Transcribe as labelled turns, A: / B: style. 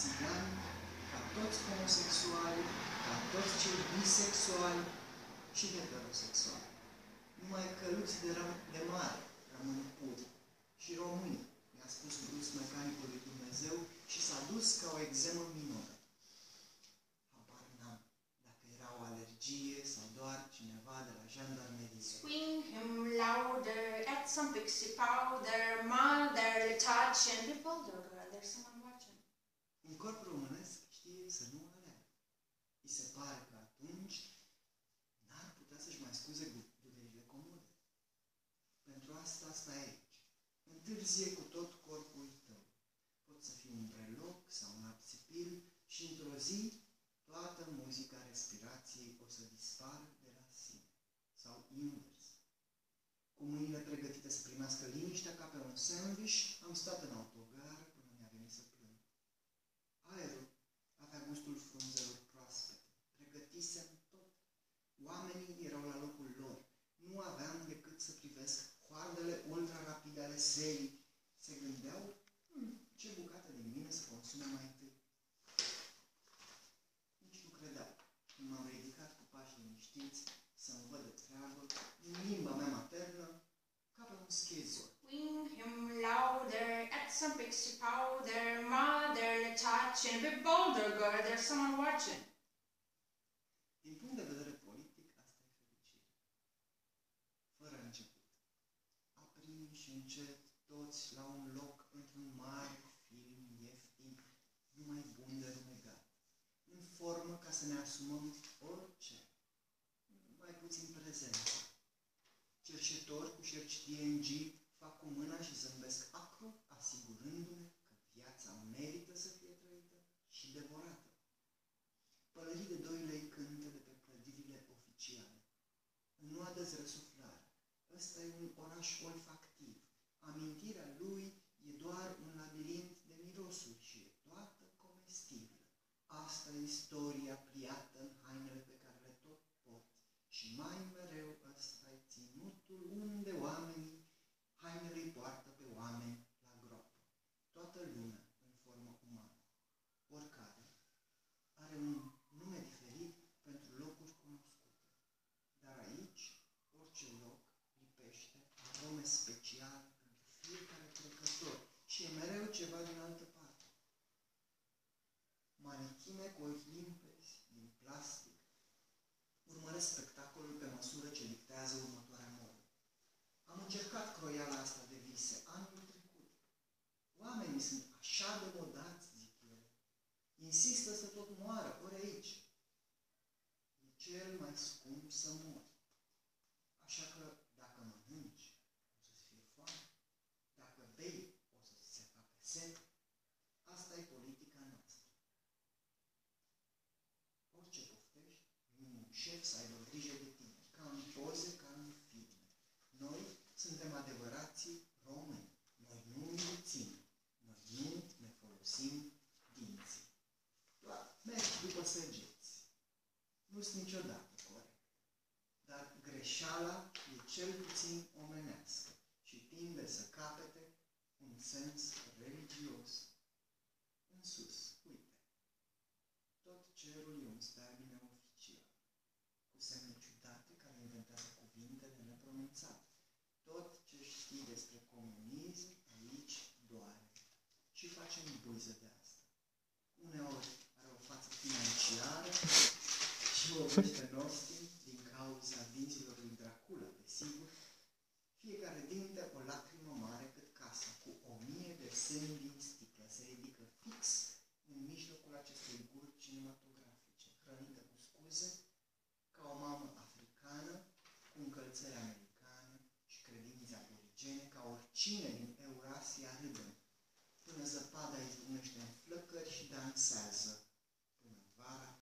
A: țigani, ca toți homosexuali, ca toți cei bisexuali și heterosexuali. Numai căluți de, de mare rămân puri. Și românii, mi-a spus Bruce, mecanicul lui Dumnezeu, și s-a dus ca o exemă minoră. Habar n-am dacă era o alergie sau doar cineva de la jandarmerie.
B: Swing him louder, add some pixie powder, milder touch, and be bolder, girl, there's someone watching.
A: Un corp românesc știe să nu aleagă. I se pare că atunci n-ar putea să-și mai scuze durerile comode. Pentru asta stai aici. Întârzie cu tot corpul tău. Pot să fii un breloc sau un abțipil și într-o zi toată muzica respirației o să dispară de la sine. Sau invers. Cu mâinile pregătite să primească liniștea ca pe un sandwich, am stat în autogară
B: some pixie powder, milder touch, and be bolder, girl, there's someone watching.
A: Din punct de vedere politic, asta e fericire. Fără început. Aprinși încet toți la un loc într-un mare film ieftin, numai bun de rumegat. În formă ca să ne asumăm orice, mai puțin prezență. Cercetori cu șerci DNG fac cu mâna și zâmbesc acru, asigurându-ne că viața merită să fie trăită și devorată. Pălării de doi lei cântă de pe clădirile oficiale. Înnoadă-ți răsuflarea. Ăsta e un oraș olfactiv. Amintirea lui e doar un labirint de mirosuri și e toată comestibilă. Asta e istoria pliată în hainele pe care le tot pot. Și mai mereu ăsta e ținutul unde oamenii hainele îi poartă pe oameni la groapă. Toată lumea în formă umană. Oricare are un nume diferit pentru locuri cunoscute. Dar aici, orice loc lipește arome speciale pentru fiecare trecător și e mereu ceva din altă parte. Manichine cu ochi limpezi, din plastic, urmăresc spectacolul pe măsură ce dictează următoarea modă. Am încercat croiala asta de vise anul trecut. Oamenii sunt așa de modați, zic ele. Insistă să tot moară, ori aici. E cel mai scump să mori. Așa că dacă mănânci, o să-ți fie foame. Dacă bei, o să-ți se facă sete. Asta e politica noastră. Orice poftești, un șef să aibă grijă de tine, ca în poze, ca în filme. Noi suntem adevărații români. Noi nu mințim. Noi nu ne folosim dinții. Doar mergi după săgeți. Nu sunt niciodată corect. Dar greșeala e cel puțin omenească și tinde să capete un sens religios. În sus, uite, tot cerul e un stermin neoficial, cu semne ciudate care inventează cuvintele nepronunțate. Tot ce știi despre comunism aici doare. Și facem buiză de asta. Uneori are o față financiară și vorbește nostri din cauza dinților lui Dracula, desigur, fiecare dinte o lacrimă mare cât casa, cu o mie de semni din sticlă, se ridică fix în mijlocul acestei guri cinematografice, hrănită cu scuze, ca o mamă africană, cu încălțări americane și credințe aborigene, ca oricine din